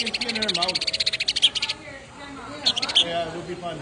stick you in your mouth. Yeah, it would be fun.